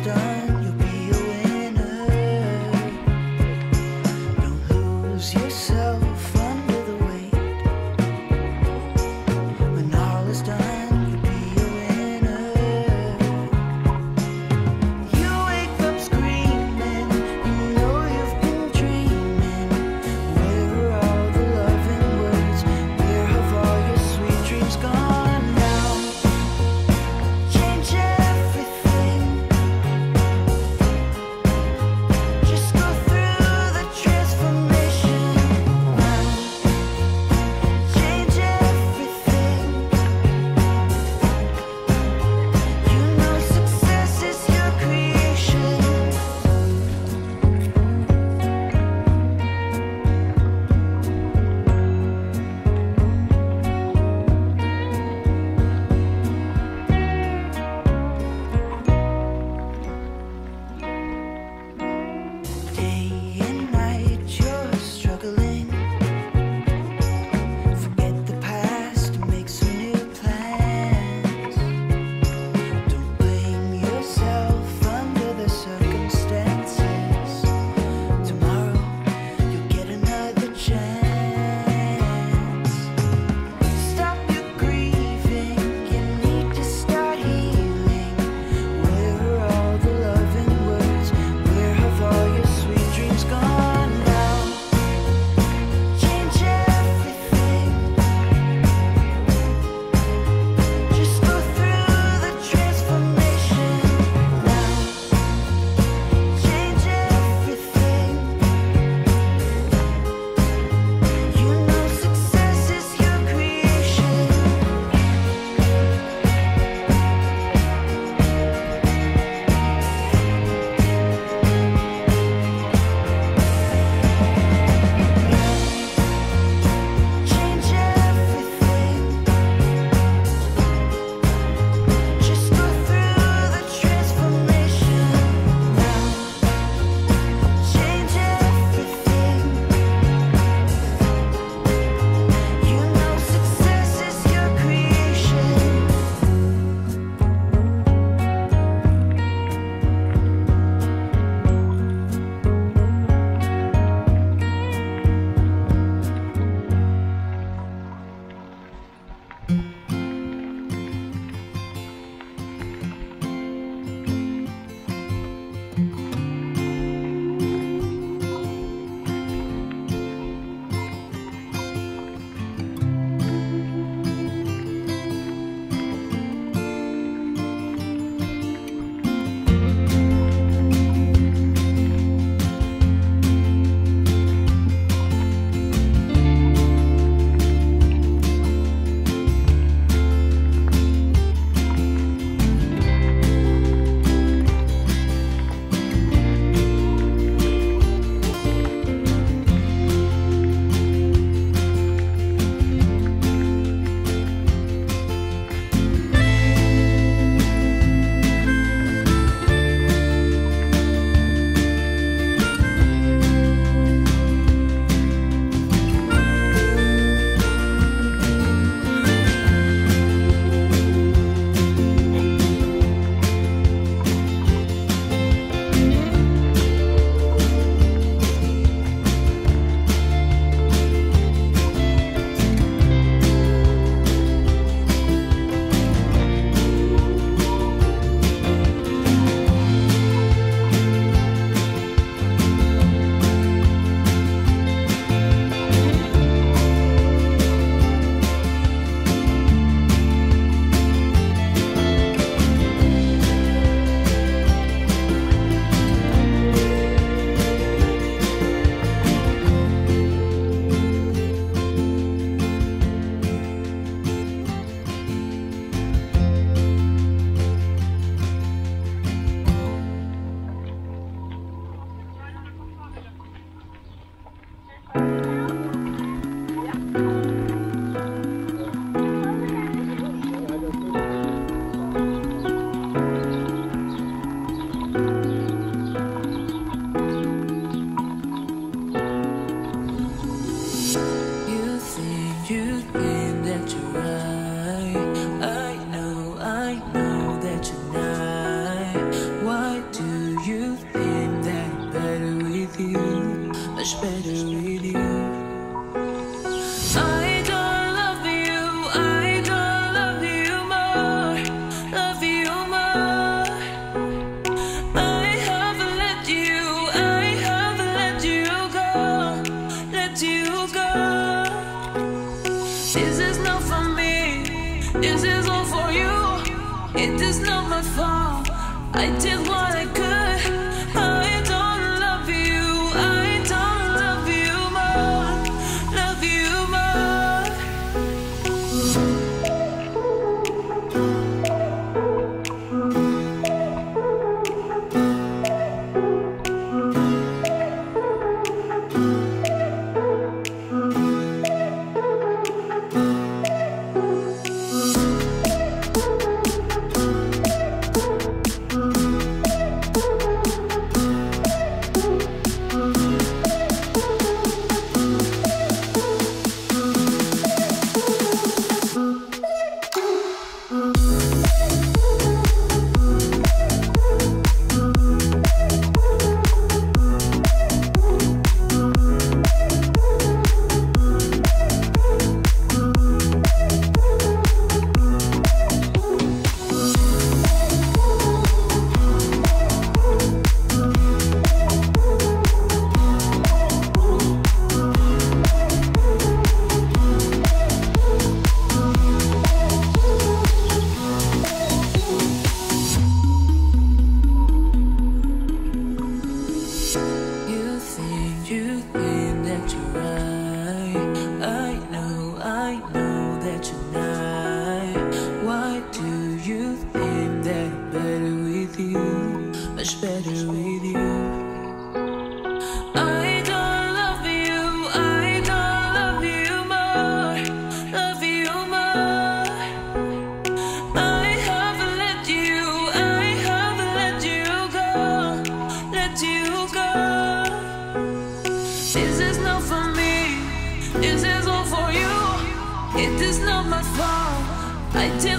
this good. This is not for me. This is all for you. It is not my fault. I did what I could. I do.